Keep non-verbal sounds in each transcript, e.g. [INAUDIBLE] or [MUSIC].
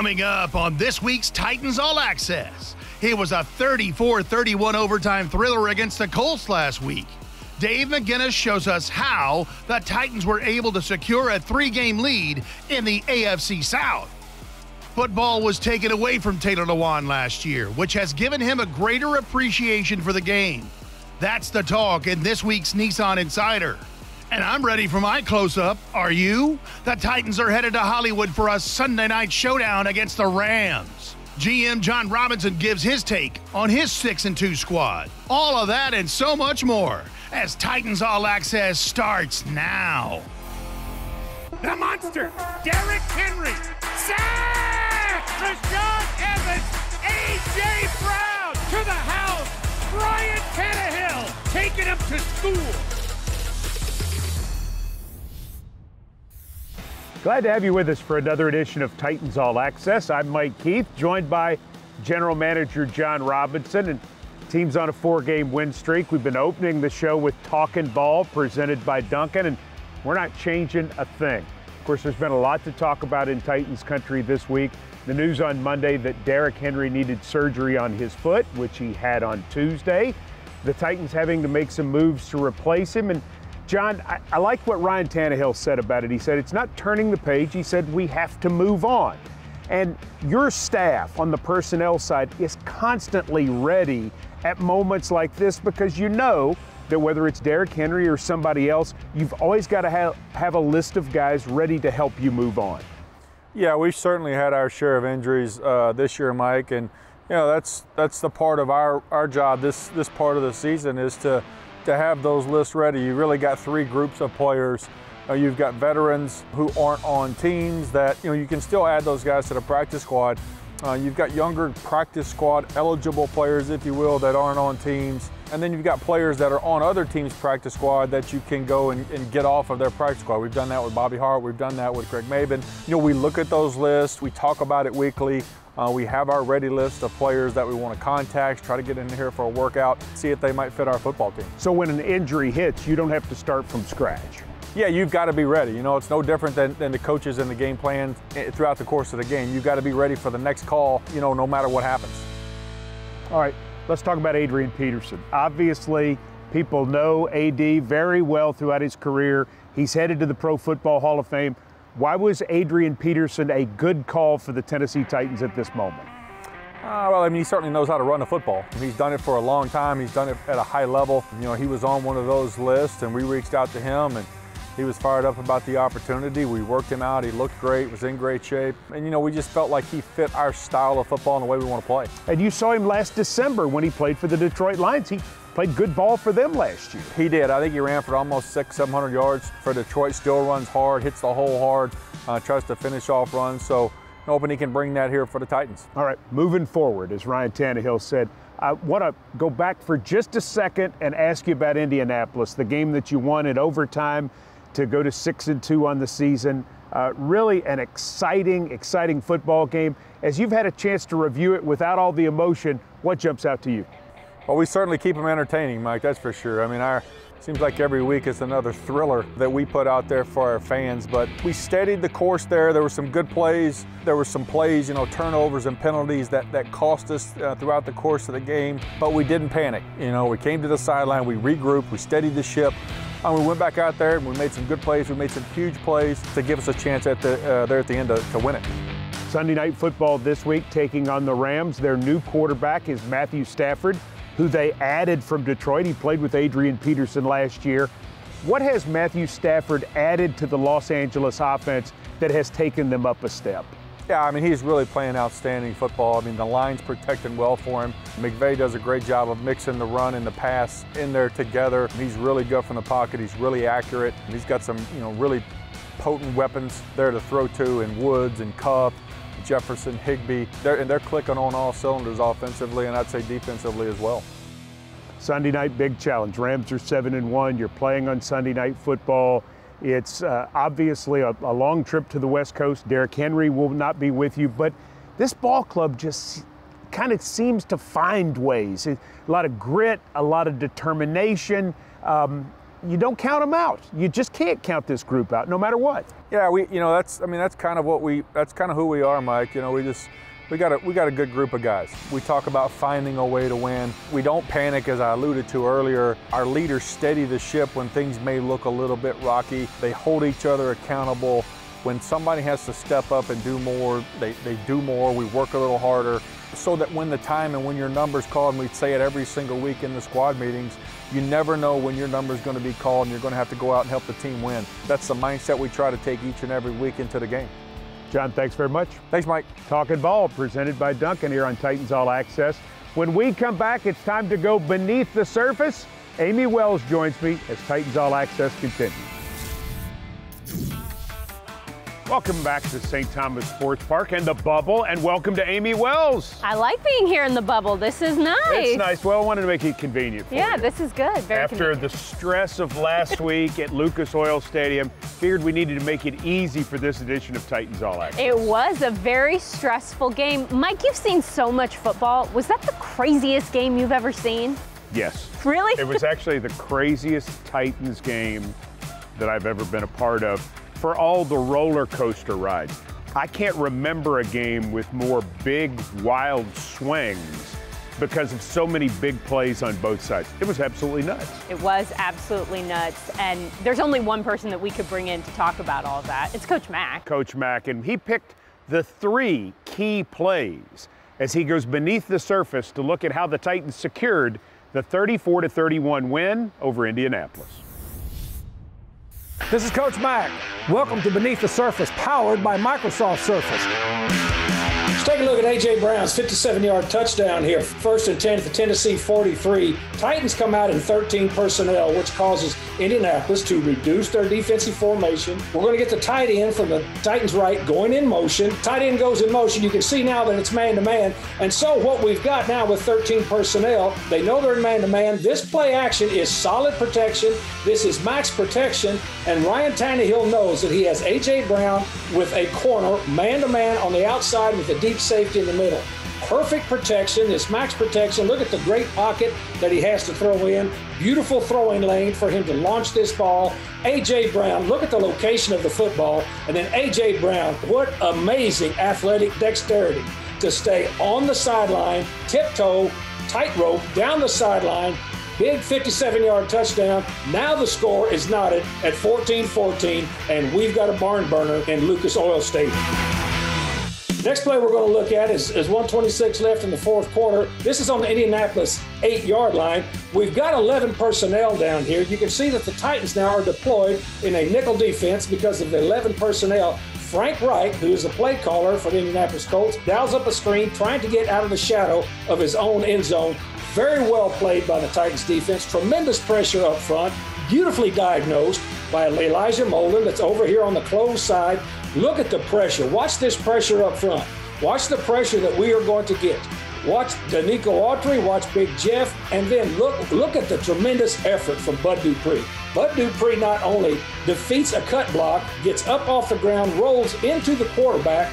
Coming up on this week's Titans All Access, it was a 34 31 overtime thriller against the Colts last week. Dave McGinnis shows us how the Titans were able to secure a three game lead in the AFC South. Football was taken away from Taylor Lewan last year, which has given him a greater appreciation for the game. That's the talk in this week's Nissan Insider. And I'm ready for my close up. Are you? The Titans are headed to Hollywood for a Sunday night showdown against the Rams. GM Jon Robinson gives his take on his 6 and 2 squad. All of that and so much more as Titans All Access starts now. The monster, Derrick Henry. Sack! Rashaan Evans, A.J. Brown to the house. Ryan Tannehill taking him to school. Glad to have you with us for another edition of Titans All Access. I'm Mike Keith, joined by General Manager Jon Robinson, and team's on a four-game win streak. We've been opening the show with Talking Ball, presented by Dunkin', and we're not changing a thing. Of course, there's been a lot to talk about in Titans country this week. The news on Monday that Derrick Henry needed surgery on his foot, which he had on Tuesday. The Titans having to make some moves to replace him, and Jon, I, I like what Ryan Tannehill said about it. He said it's not turning the page. He said we have to move on. And your staff on the personnel side is constantly ready at moments like this because you know that whether it's Derrick Henry or somebody else, you've always got to have, have a list of guys ready to help you move on. Yeah, we've certainly had our share of injuries uh, this year, Mike, and you know that's that's the part of our, our job this this part of the season is to to have those lists ready. You really got three groups of players. Uh, you've got veterans who aren't on teams that you know you can still add those guys to the practice squad. Uh, you've got younger practice squad eligible players, if you will, that aren't on teams. And then you've got players that are on other teams' practice squad that you can go and, and, get off of their practice squad. We've done that with Bobby Hart. We've done that with Craig Maben. You know, we look at those lists. We talk about it weekly. Uh, we have our ready list of players that we want to contact, try to get in here for a workout, see if they might fit our football team. So when an injury hits, you don't have to start from scratch. Yeah, you've got to be ready. You know, it's no different than, than the coaches in the game plan eh, throughout the course of the game. You've got to be ready for the next call, you know, no matter what happens. All right, let's talk about Adrian Peterson. Obviously, people know AD very well throughout his career. He's headed to the Pro Football Hall of Fame. Why was Adrian Peterson a good call for the Tennessee Titans at this moment? Uh, well, I mean, he certainly knows how to run a football. He's done it for a long time. He's done it at a high level. You know, he was on one of those lists, and we reached out to him, and he was fired up about the opportunity. We worked him out. He looked great, was in great shape. And, you know, we just felt like he fit our style of football and the way we want to play. And you saw him last December when he played for the Detroit Lions. He played good ball for them last year. He did. I think he ran for almost six, 700 yards for Detroit. Still runs hard, hits the hole hard, uh, tries to finish off runs. So hoping he can bring that here for the Titans. All right, moving forward, as Ryan Tannehill said, I want to go back for just a second and ask you about Indianapolis, the game that you won in overtime to go to six and two on the season. Uh, really an exciting, exciting football game. As you've had a chance to review it without all the emotion, what jumps out to you? Well, we certainly keep them entertaining, Mike, that's for sure. I mean, our seems like every week it's another thriller that we put out there for our fans, but we steadied the course there. There were some good plays. There were some plays, you know, turnovers and penalties that, that cost us uh, throughout the course of the game, but we didn't panic. You know, we came to the sideline, we regrouped, we steadied the ship, and we went back out there and we made some good plays. We made some huge plays to give us a chance at the, uh, there at the end to, to win it. Sunday night football this week taking on the Rams. Their new quarterback is Matthew Stafford who they added from Detroit. He played with Adrian Peterson last year. What has Matthew Stafford added to the Los Angeles offense that has taken them up a step? Yeah, I mean, he's really playing outstanding football. I mean, the line's protecting well for him. McVay does a great job of mixing the run and the pass in there together. He's really good from the pocket. He's really accurate. He's got some, you know, really potent weapons there to throw to in Woods and Kupp Jefferson, Higbee, they're, and they're clicking on all cylinders offensively and I'd say defensively as well. Sunday night big challenge. Rams are seven and one. You're playing on Sunday night football. It's uh, obviously a, a, long trip to the West Coast. Derrick Henry will not be with you, but this ball club just kind of seems to find ways. A lot of grit, a lot of determination. Um, you don't count them out. You just can't count this group out, no matter what. Yeah, we, you know, that's, I mean, that's kind of what we, that's kind of who we are, Mike. You know, we just, we got a, we got a good group of guys. We talk about finding a way to win. We don't panic, as I alluded to earlier. Our leaders steady the ship when things may look a little bit rocky. They hold each other accountable. When somebody has to step up and do more, they, they do more. We work a little harder so that when the time and when your number's called, and we say it every single week in the squad meetings, you never know when your number's going to be called and you're going to have to go out and help the team win. That's the mindset we try to take each and every week into the game. Jon, thanks very much. Thanks, Mike. Talking Ball, presented by Dunkin' here on Titans All Access. When we come back, it's time to go beneath the surface. Amie Wells joins me as Titans All Access continues. Welcome back to St. Thomas Sports Park and the bubble, and welcome to Amie Wells. I like being here in the bubble. This is nice. It's nice. Well, I wanted to make it convenient for Yeah, you. this is good. Very After convenient. the stress of last [LAUGHS] week at Lucas Oil Stadium, figured we needed to make it easy for this edition of Titans All Access. It was a very stressful game. Mike, you've seen so much football. Was that the craziest game you've ever seen? yes. Really? It was [LAUGHS] actually the craziest Titans game that I've ever been a part of for all the roller coaster rides. I can't remember a game with more big, wild swings because of so many big plays on both sides. It was absolutely nuts. It was absolutely nuts. And there's only one person that we could bring in to talk about all of that. It's Coach Mack. Coach Mack, and he picked the three key plays as he goes beneath the surface to look at how the Titans secured the 34 31 win over Indianapolis. This is Coach Mack. Welcome to Beneath the Surface, powered by Microsoft Surface. Let's take a look at A.J. Brown's 57 yard touchdown here. First and 10 at the Tennessee 43. Titans come out in 13 personnel, which causes Indianapolis to reduce their defensive formation. We're going to get the tight end from the Titans right going in motion. Tight end goes in motion. You can see now that it's man to man. And so what we've got now with 13 personnel, they know they're in man to man. This play action is solid protection. This is max protection. And Ryan Tannehill knows that he has A.J. Brown with a corner man to man on the outside with a deep safety in the middle. Perfect protection, this max protection. Look at the great pocket that he has to throw in. Beautiful throwing lane for him to launch this ball. A.J. Brown, look at the location of the football. And then A.J. Brown, what amazing athletic dexterity to stay on the sideline, tiptoe, tightrope down the sideline. Big 57 yard touchdown. Now the score is knotted at 14 14, and we've got a barn burner in Lucas Oil Stadium. Next play we're going to look at is, is 126 left in the fourth quarter. This is on the Indianapolis eight yard line. We've got 11 personnel down here. You can see that the Titans now are deployed in a nickel defense because of the 11 personnel. Frank Reich, who is the play caller for the Indianapolis Colts, dials up a screen trying to get out of the shadow of his own end zone. Very well played by the Titans defense. Tremendous pressure up front. Beautifully diagnosed by Elijah Molden that's over here on the closed side. Look at the pressure. Watch this pressure up front. Watch the pressure that we are going to get. Watch Denico Autry, watch Big Jeff, and then look look at the tremendous effort from Bud Dupree. Bud Dupree not only defeats a cut block, gets up off the ground, rolls into the quarterback,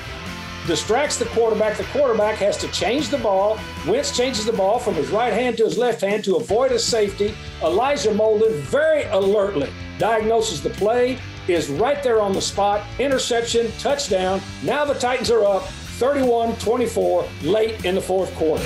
distracts the quarterback. The quarterback has to change the ball. Wentz changes the ball from his right hand to his left hand to avoid a safety. Elijah Molden very alertly diagnoses the play, is right there on the spot. Interception, touchdown. Now the Titans are up 31 24 late in the fourth quarter.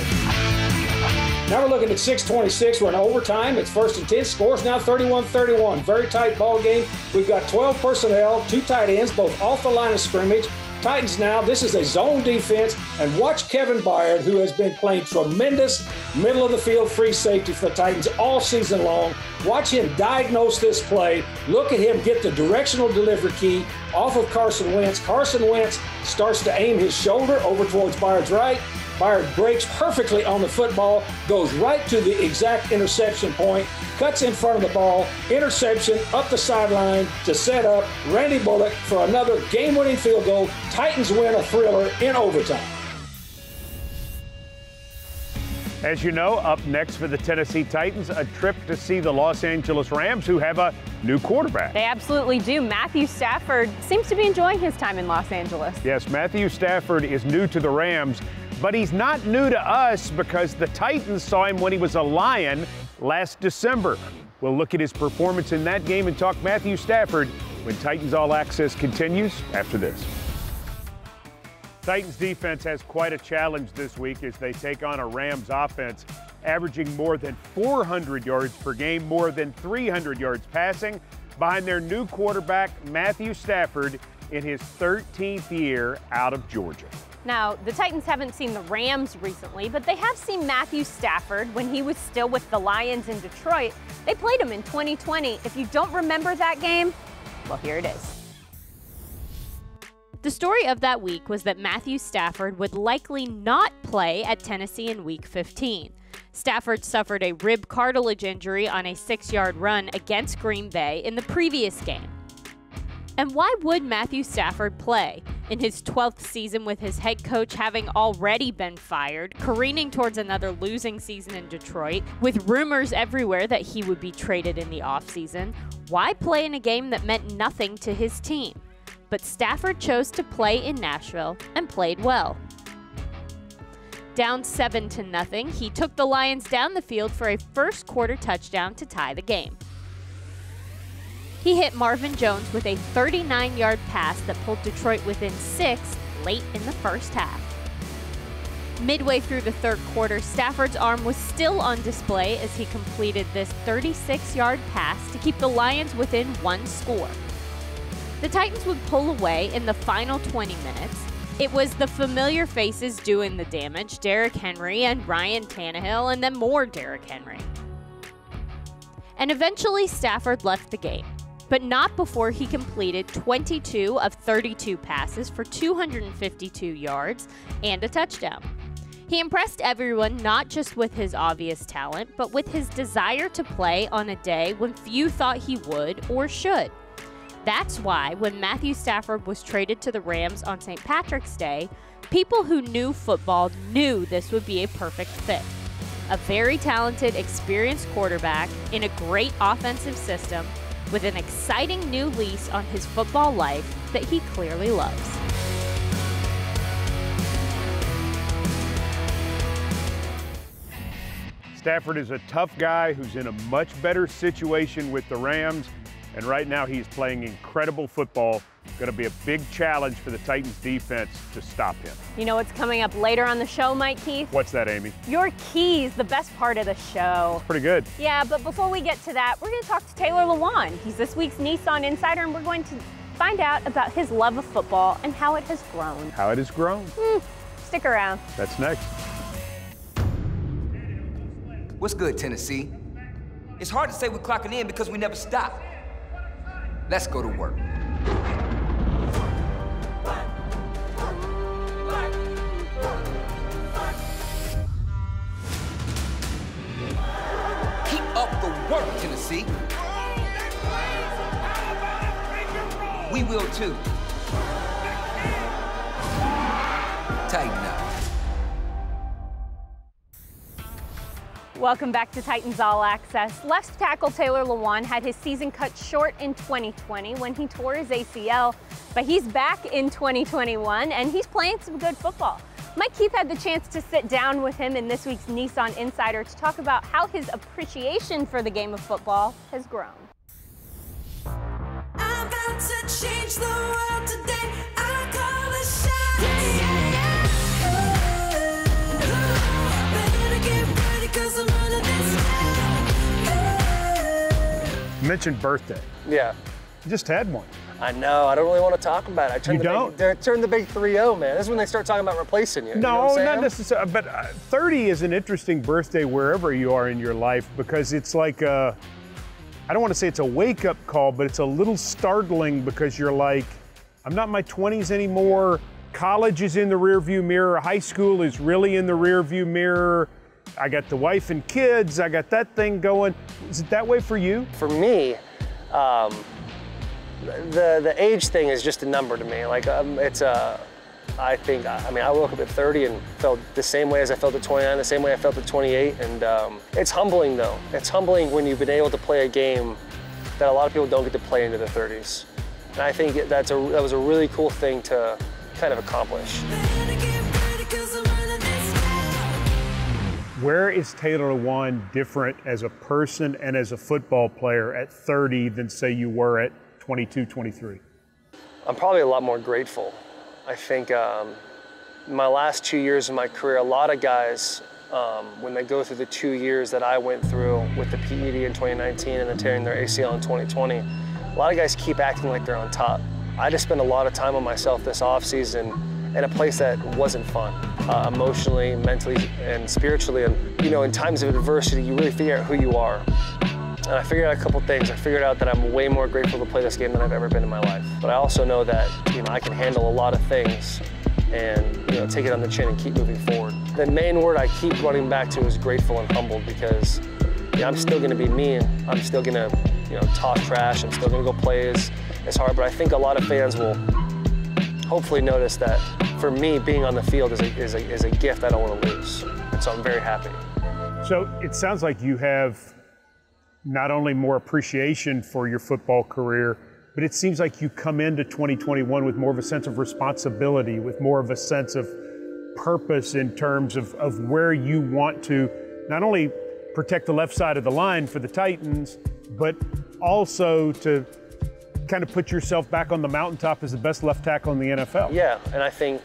Now we're looking at 626. We're in overtime. It's first and 10. Scores now 31 31. Very tight ball game. We've got 12 personnel, two tight ends, both off the line of scrimmage. Titans now, this is a zone defense. And watch Kevin Byard, who has been playing tremendous middle of the field free safety for the Titans all season long. Watch him diagnose this play. Look at him get the directional delivery key off of Carson Wentz. Carson Wentz starts to aim his shoulder over towards Byard's right. Byard breaks perfectly on the football, goes right to the exact interception point, cuts in front of the ball, interception up the sideline to set up Randy Bullock for another game winning field goal. Titans win a thriller in overtime. As you know, up next for the Tennessee Titans, a trip to see the Los Angeles Rams, who have a new quarterback. They absolutely do. Matthew Stafford seems to be enjoying his time in Los Angeles. Yes, Matthew Stafford is new to the Rams, But he's not new to us because the Titans saw him when he was a Lion last December. We'll look at his performance in that game and talk Matthew Stafford when Titans All Access continues after this. Titans defense has quite a challenge this week as they take on a Rams offense averaging more than 400 yards per game, more than 300 yards passing, behind their new quarterback, Matthew Stafford, in his 13th year out of Georgia. Now, the Titans haven't seen the Rams recently, but they have seen Matthew Stafford when he was still with the Lions in Detroit. They played him in 2020. If you don't remember that game, well, here it is. The story of that week was that Matthew Stafford would likely not play at Tennessee in Week 15. Stafford suffered a rib cartilage injury on a six yard run against Green Bay in the previous game. And why would Matthew Stafford play? In his 12th season with his head coach having already been fired, careening towards another losing season in Detroit, with rumors everywhere that he would be traded in the offseason, why play in a game that meant nothing to his team? But Stafford chose to play in Nashville and played well. Down 7 to nothing, he took the Lions down the field for a first quarter touchdown to tie the game. He hit Marvin Jones with a 39 yard pass that pulled Detroit within six late in the first half. Midway through the third quarter, Stafford's arm was still on display as he completed this 36 yard pass to keep the Lions within one score. The Titans would pull away in the final 20 minutes, it was the familiar faces doing the damage Derrick Henry and Ryan Tannehill, and then more Derrick Henry. And eventually, Stafford left the game, but not before he completed 22 of 32 passes for 252 yards and a touchdown. He impressed everyone not just with his obvious talent, but with his desire to play on a day when few thought he would or should. That's why, when Matthew Stafford was traded to the Rams on St. Patrick's Day, people who knew football knew this would be a perfect fit. A very talented, experienced quarterback in a great offensive system with an exciting new lease on his football life that he clearly loves. Stafford is a tough guy who's in a much better situation with the Rams and right now, he's playing incredible football. Going to be a big challenge for the Titans defense to stop him. You know what's coming up later on the show, Mike Keith? What's that, Amie? Your keys, the best part of the show. Pretty good. Yeah, but before we get to that, we're going to talk to Taylor Lewan. He's this week's Nissan Insider, and we're going to find out about his love of football and how it has grown. How it has grown. Mm, stick around. That's next. What's good, Tennessee? It's hard to say we're clocking in because we never stop. Let's go to work. Work, Tennessee. We will too. Titan up. Welcome back to Titans All Access. Left tackle Taylor Lewan had his season cut short in 2020 when he tore his ACL, but he's back in 2021 and he's playing some good football. Mike Keith had the chance to sit down with him in this week's Nissan Insider to talk about how his appreciation for the game of football has grown. You mentioned birthday. Yeah. You just had one. I know. I don't really want to talk about it. I turn you the don't? Big, turn the big 3-0, man. This is when they start talking about replacing you. No, you know not necessarily. But uh, 30 is an interesting birthday wherever you are in your life because it's like a, I don't want to say it's a wake-up call, but it's a little startling because you're like, I'm not in my 20s anymore. College is in the rearview mirror. High school is really in the rearview mirror. I got the wife and kids. I got that thing going. Is it that way for you? For me, um, the the age thing is just a number to me. Like um, it's a, I think I mean I woke up at 30 and felt the same way as I felt at 29, the same way I felt at 28, and um, it's humbling though. It's humbling when you've been able to play a game that a lot of people don't get to play into their 30s. And I think that's a that was a really cool thing to kind of accomplish. Where is Taylor Lewan different as a person and as a football player at 30 than, say, you were at 22, 23? I'm probably a lot more grateful. I think um, my last two years of my career, a lot of guys, um, when they go through the two years that I went through with the PED in 2019 and then tearing their ACL in 2020, a lot of guys keep acting like they're on top. I just spent a lot of time on myself this offseason in a place that wasn't fun, uh, emotionally, mentally, and spiritually. And you know, in times of adversity, you really figure out who you are. And I figured out a couple things. I figured out that I'm way more grateful to play this game than I've ever been in my life. But I also know that you know I can handle a lot of things and you know take it on the chin and keep moving forward. The main word I keep running back to is grateful and humbled because yeah, I'm still going to be me. I'm still going to you know talk trash. I'm still to go play as, as hard. But I think a lot of fans will hopefully notice that for me, being on the field is a, is a, is a gift I don't want to lose. And so I'm very happy. So it sounds like you have not only more appreciation for your football career, but it seems like you come into 2021 with more of a sense of responsibility, with more of a sense of purpose in terms of, of where you want to not only protect the left side of the line for the Titans, but also to kind of put yourself back on the mountaintop as the best left tackle in the NFL. Yeah, and I think,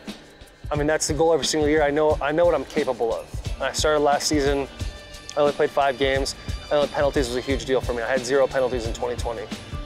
I mean, that's the goal every single year. I know, I know what I'm capable of. I started last season. I only played five games. Penalties was a huge deal for me. I had zero penalties in 2020.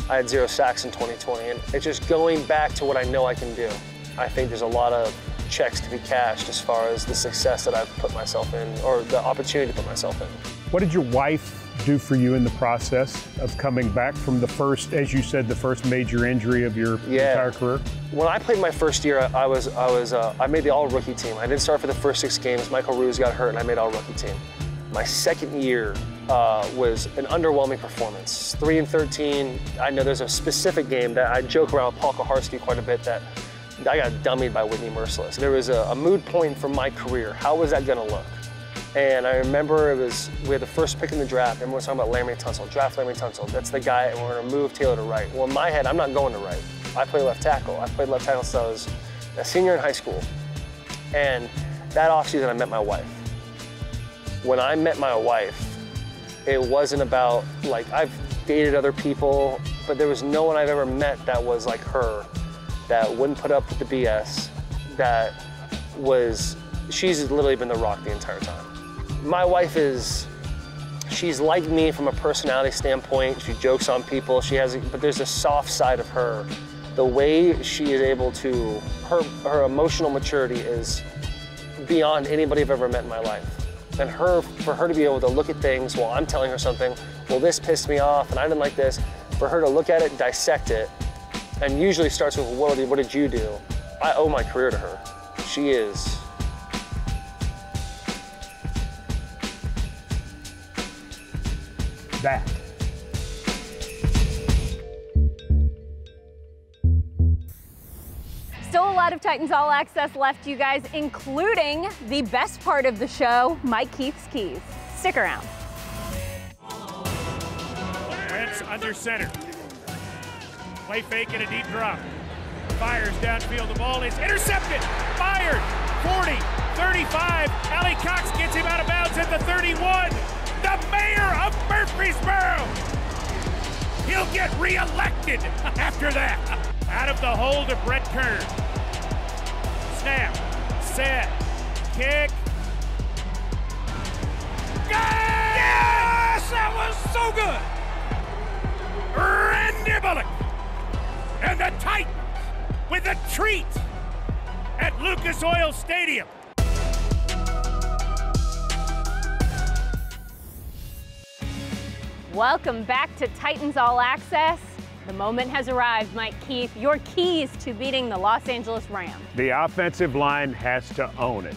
I had zero sacks in 2020, and it's just going back to what I know I can do. I think there's a lot of checks to be cashed as far as the success that I've put myself in, or the opportunity to put myself in. What did your wife do for you in the process of coming back from the first, as you said, the first major injury of your Yeah. entire career? When I played my first year, I was I was uh, I made the All Rookie team. I didn't start for the first six games. Michael Roos got hurt, and I made All Rookie team. My second year uh, was an underwhelming performance. Three and 13. I know there's a specific game that I joke around with Paul Kuharsky quite a bit that I got dummied by Whitney Mercilus. There was a, a mood point for my career. How was that going to look? And I remember it was we had the first pick in the draft. Everyone was talking about Laremy Tunsil. Draft Laremy Tunsil. That's the guy, and we're going to move Taylor to right. Well, in my head, I'm not going to right. I play left tackle. I played left tackle since I was a senior in high school. And that offseason, I met my wife. When I met my wife, it wasn't about like I've dated other people, but there was no one I've ever met that was like her, that wouldn't put up with the BS, that was she's literally been the rock the entire time. My wife is she's like me from a personality standpoint. She jokes on people. She has, but there's a soft side of her. The way she is able to, her her emotional maturity is beyond anybody I've ever met in my life. And her, for her to be able to look at things while I'm telling her something, well, this pissed me off and I didn't like this, for her to look at it, dissect it, and usually starts with, what did, what did you do? I owe my career to her. She is That. Lot of Titans All Access left, you guys, including the best part of the show, Mike Keith's Keys. Stick around. Wentz under center. Play fake and a deep drop. Fires downfield. The ball is intercepted. Fired. 40, 35. Alie-Cox gets him out of bounds at the 31. The mayor of Murfreesboro. He'll get reelected [LAUGHS] after that. Out of the hold of Brett Kern. Snap. Set. Kick. Yes! That was so good! Randy Bullock and the Titans with a treat at Lucas Oil Stadium. Welcome back to Titans All Access. The moment has arrived, Mike Keith. Your keys to beating the Los Angeles Rams. The offensive line has to own it.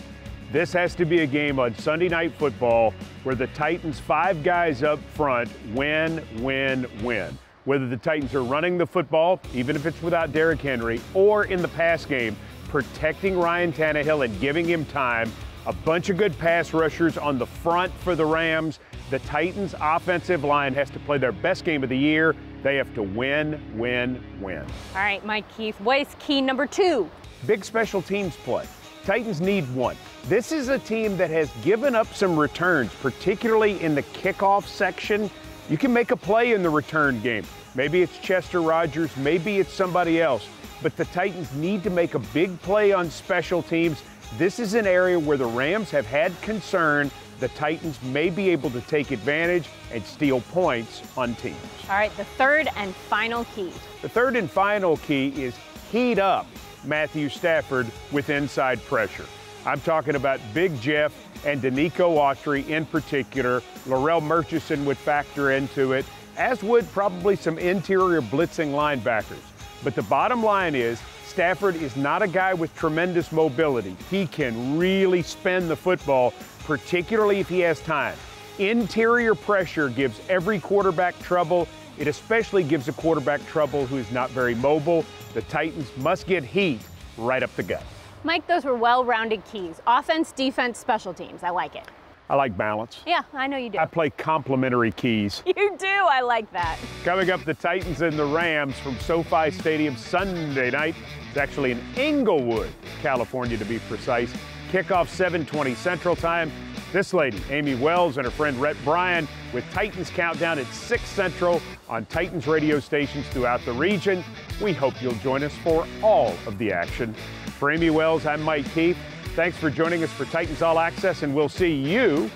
This has to be a game on Sunday Night Football where the Titans, five guys up front, win, win, win. Whether the Titans are running the football, even if it's without Derrick Henry, or in the pass game, protecting Ryan Tannehill and giving him time. A bunch of good pass rushers on the front for the Rams. The Titans' offensive line has to play their best game of the year. They have to win, win, win. All right, Mike Keith, what is key number two? Big special teams play. Titans need one. This is a team that has given up some returns, particularly in the kickoff section. You can make a play in the return game. Maybe it's Chester Rogers, maybe it's somebody else. But the Titans need to make a big play on special teams. This is an area where the Rams have had concern the Titans may be able to take advantage and steal points on teams. All right, the third and final key. The third and final key is heat up Matthew Stafford with inside pressure. I'm talking about Big Jeff and Denico Autry in particular. Larrell Murchison would factor into it, as would probably some interior blitzing linebackers. But the bottom line is Stafford is not a guy with tremendous mobility. He can really spin the football, particularly if he has time. Interior pressure gives every quarterback trouble. It especially gives a quarterback trouble who is not very mobile. The Titans must get heat right up the gut. Mike, those were well rounded keys offense, defense, special teams. I like it. I like balance. Yeah, I know you do. I play complementary keys. [LAUGHS] You do. I like that. Coming up, the Titans and the Rams from SoFi Stadium Sunday night. It's actually in Inglewood, California to be precise. Kickoff 7:20 Central Time. This lady, Amie Wells, and her friend Rhett Bryan with Titans Countdown at 6 Central on Titans radio stations throughout the region. We hope you'll join us for all of the action. For Amie Wells, I'm Mike Keith. Thanks for joining us for Titans All Access, and we'll see you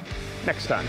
next time.